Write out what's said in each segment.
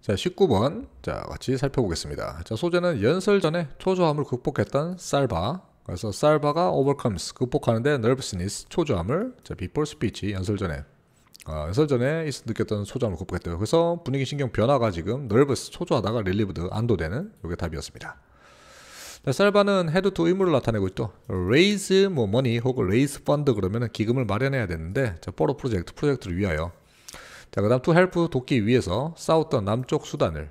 자, 19번. 자, 같이 살펴보겠습니다. 자, 소재는 연설 전에 초조함을 극복했던 Salva. 그래서 Salva가 overcomes, 극복하는데 nervousness, 초조함을, 자, before speech, 연설 전에. 어, 연설 전에 있- 느꼈던 초조함을 극복했대요. 그래서 분위기 심경 변화가 지금 nervous, 초조하다가 relieved, 안도되는 이게 답이었습니다. 자, Salva는 had to 의무를 나타내고 있죠. raise 뭐 money 혹은 raise fund 그러면 기금을 마련해야 되는데 자, for project, 프로젝트를 위하여 자, 그 다음 to help 돕기 위해서 싸웠던 남쪽 수단을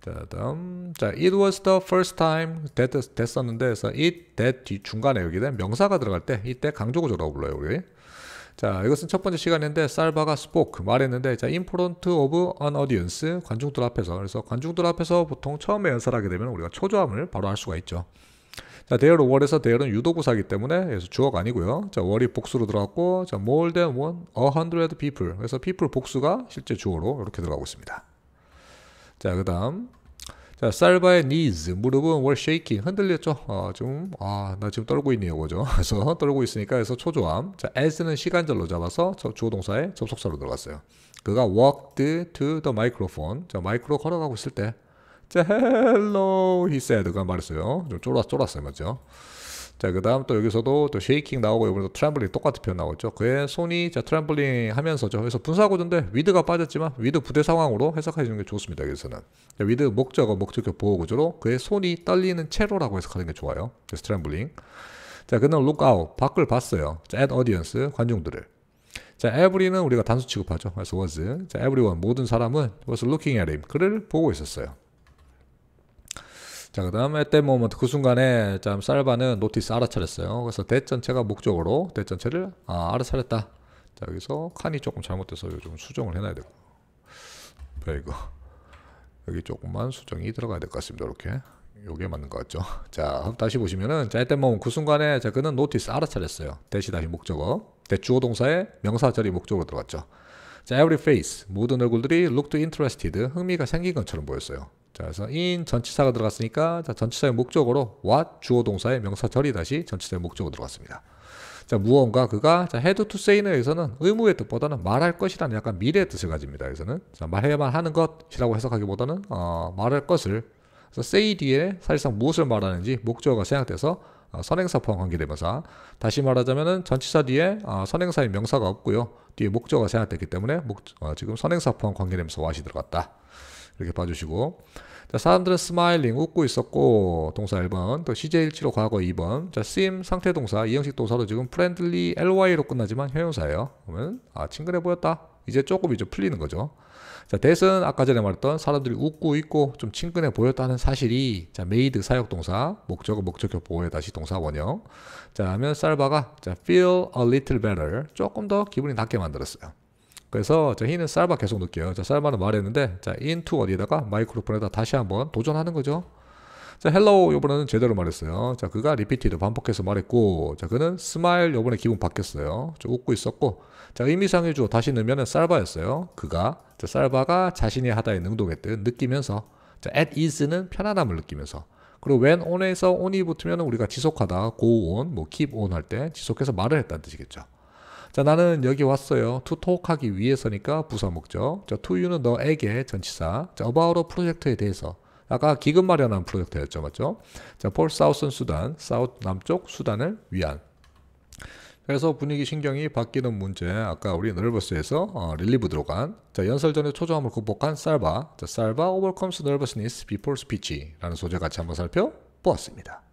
자, 다음 자, it was the first time that 됐었는데 그래서 it that 뒤 중간에 여기에 명사가 들어갈 때 이때 강조 구조라고 불러요, 우리. 자, 이것은 첫 번째 시간인데 쌀바가 spoke 말했는데 자, in front of an audience 관중들 앞에서 그래서 관중들 앞에서 보통 처음에 연설하게 되면 우리가 초조함을 바로 알 수가 있죠. 자, 대열은 월에서 대열은 유도부사이기 때문에 그래서 주어가 아니고요. 자, 월이 복수로 들어갔고 자, more than one, a hundred people. 그래서 people 복수가 실제 주어로 이렇게 들어가고 있습니다. 자, 그다음 자, Salva의 knees 무릎은 were shaking 흔들렸죠. 어, 좀 아, 나 지금 떨고 있네요, 그죠? 그래서 떨고 있으니까 그래서 초조함. 자, as는 시간절로 잡아서 저 주어 동사의 접속사로 들어갔어요. 그가 walked to the microphone. 자, 마이크로 걸어가고 있을 때 자, hello, he said가 말했어요. 좀 쫄았, 쫄았어요, 맞죠? 자, 그 다음 또 여기서도 또 shaking 나오고, 이번에도 trembling 똑같은 표현 나오죠. 그의 손이, 자, trembling 하면서죠. 그래서 분사구조인데, with가 빠졌지만, with 부대 상황으로 해석해주는 게 좋습니다, 여기서는. 자, with 목적어, 목적격 보어 구조로 그의 손이 떨리는 채로라고 해석하는 게 좋아요. 그래서 trembling. 자, 그는 look out, 밖을 봤어요. 자, at audience, 관중들을. 자, every는 우리가 단수 취급하죠. 그래서 was. 자, everyone, 모든 사람은 was looking at him. 그를 보고 있었어요. 자, 그 다음에 that moment, 그 순간에 참 Salva는 notice 알아차렸어요. 그래서 that 전체가 목적어로 that 전체를 아, 알아차렸다. 자, 여기서 칸이 조금 잘못돼서 좀 수정을 해놔야 되고. 뭐야, 이거. 여기 조금만 수정이 들어가야 될 것 같습니다. 이렇게. 요게 맞는 것 같죠. 자, 다시 보시면은, 자, at that moment, 그 순간에, 자, 그는 notice 알아차렸어요. that이 다시 목적어. that 주어 동사의 명사절이 목적어로 들어갔죠. 자, every face, 모든 얼굴들이 looked interested, 흥미가 생긴 것처럼 보였어요. 자, 그래서 in 전치사가 들어갔으니까 자, 전치사의 목적어로 what 주어 동사의 명사 절이 다시 전치사의 목적어로 들어갔습니다. 자, 무언가 그가 자, had to say는 여기서는 의무의 뜻보다는 말할 것이라는 약간 미래의 뜻을 가집니다. 여기서는 자, 말해야만 하는 것이라고 해석하기보다는 어, 말할 것을 그래서 say 뒤에 사실상 무엇을 말하는지 목적어가 생략돼서 어, 선행사 포함 관계대명사 다시 말하자면은 전치사 뒤에 어, 선행사의 명사가 없고요 뒤에 목적어가 생략됐기 때문에 목, 어, 지금 선행사 포함 관계대명사 what이 들어갔다 이렇게 봐주시고. 자, 사람들은 smiling 웃고 있었고 동사 1번. 또 시제 일치로 과거 2번. 자 seem 상태 동사. 이형식 동사로 지금 friendly ly로 끝나지만 형용사예요. 그러면 아 친근해 보였다. 이제 조금 이제 풀리는 거죠. 자 that은 아까 전에 말했던 사람들이 웃고 있고 좀 친근해 보였다는 사실이 자 made 사역 동사 목적어 목적어 보호에 다시 동사 원형. 자 him은 쌀바가 자 feel a little better. 조금 더 기분이 낫게 만들었어요 그래서 자, he는 쌀바 계속 느껴요. 자, 쌀바는 말했는데 자, into 어디에다가 마이크로폰에다 다시 한번 도전하는 거죠. 자, hello 요번에는 제대로 말했어요. 자, 그가 repeated 반복해서 말했고, 자, 그는 smile 요번에 기분 바뀌었어요. 좀 웃고 있었고, 자, 의미상의 주어 다시 넣으면은 쌀바였어요. 그가 자, 쌀바가 자신이 하다에 능동했듯 느끼면서, 자, at is는 편안함을 느끼면서. 그리고 when on에서 on이 붙으면 우리가 지속하다, go on, 뭐 keep on 할 때 지속해서 말을 했다는 뜻이겠죠. 자, 나는 여기 왔어요. talk 하기 위해서니까 부사 목적. 자, you는 너에게 전치사. 자, about 프로젝트에 대해서. 아까 기금 마련한 프로젝트였죠. 맞죠? 자, for southern 수단, 사우th 남쪽 수단을 위한. 그래서 분위기 신경이 바뀌는 문제. 아까 우리 nervous에서 어, relieve 들어간. 자, 연설 전에 초조함을 극복한 쌀바. 자, 쌀바 overcomes nervousness before speech라는 소재 같이 한번 살펴보았습니다.